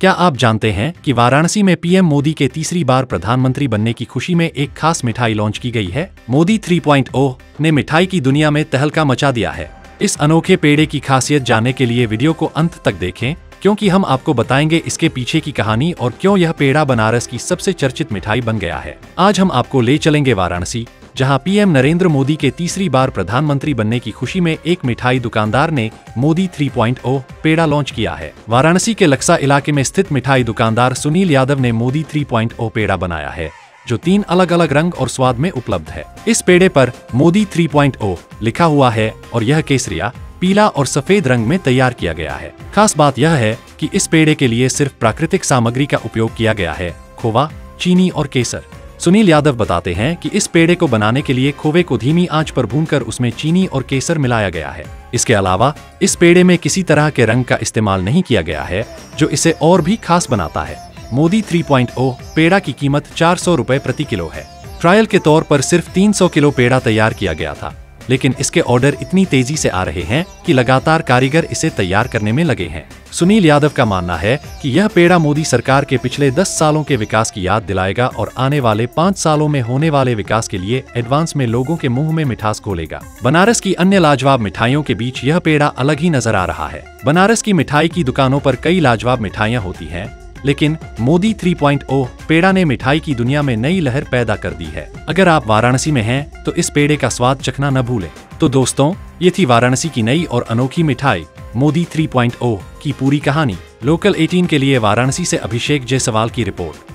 क्या आप जानते हैं कि वाराणसी में पीएम मोदी के तीसरी बार प्रधानमंत्री बनने की खुशी में एक खास मिठाई लॉन्च की गई है? मोदी 3.0 ने मिठाई की दुनिया में तहलका मचा दिया है। इस अनोखे पेड़े की खासियत जानने के लिए वीडियो को अंत तक देखें, क्योंकि हम आपको बताएँगे इसके पीछे की कहानी और क्यों यह पेड़ा बनारस की सबसे चर्चित मिठाई बन गया है। आज हम आपको ले चलेंगे वाराणसी। जहाँ पीएम नरेंद्र मोदी के तीसरी बार प्रधानमंत्री बनने की खुशी में एक मिठाई दुकानदार ने मोदी 3.0 पेड़ा लॉन्च किया है। वाराणसी के लक्सा इलाके में स्थित मिठाई दुकानदार सुनील यादव ने मोदी 3.0 पेड़ा बनाया है, जो तीन अलग अलग रंग और स्वाद में उपलब्ध है। इस पेड़े पर मोदी 3.0 लिखा हुआ है और यह केसरिया पीला और सफ़ेद रंग में तैयार किया गया है। खास बात यह है कि इस पेड़े के लिए सिर्फ़ प्राकृतिक सामग्री का उपयोग किया गया है, खोवा, चीनी और केसर। सुनील यादव बताते हैं कि इस पेड़े को बनाने के लिए खोवे को धीमी आँच पर भूनकर उसमें चीनी और केसर मिलाया गया है। इसके अलावा, इस पेड़े में किसी तरह के रंग का इस्तेमाल नहीं किया गया है, जो इसे और भी खास बनाता है। मोदी 3.0 पेड़ा की कीमत चार सौ प्रति किलो है। ट्रायल के तौर पर सिर्फ़ 300 किलो पेड़ा तैयार किया गया था। लेकिन इसके ऑर्डर इतनी तेज़ी से आ रहे हैं कि लगातार कारीगर इसे तैयार करने में लगे हैं। सुनील यादव का मानना है कि यह पेड़ा मोदी सरकार के पिछले 10 सालों के विकास की याद दिलाएगा और आने वाले पाँच सालों में होने वाले विकास के लिए एडवांस में लोगों के मुँह में मिठास खोलेगा बनारस की अन्य लाजवाब मिठाइयों के बीच यह पेड़ा अलग ही नज़र आ रहा है। बनारस की मिठाई की दुकानों पर कई लाजवाब मिठाइयाँ होती हैं लेकिन मोदी 3.0 पेड़ा ने मिठाई की दुनिया में नई लहर पैदा कर दी है। अगर आप वाराणसी में हैं तो इस पेड़े का स्वाद चखना न भूलें। तो दोस्तों, ये थी वाराणसी की नई और अनोखी मिठाई, मोदी 3.0 की पूरी कहानी। लोकल 18 के लिए वाराणसी से अभिषेक जयसवाल की रिपोर्ट।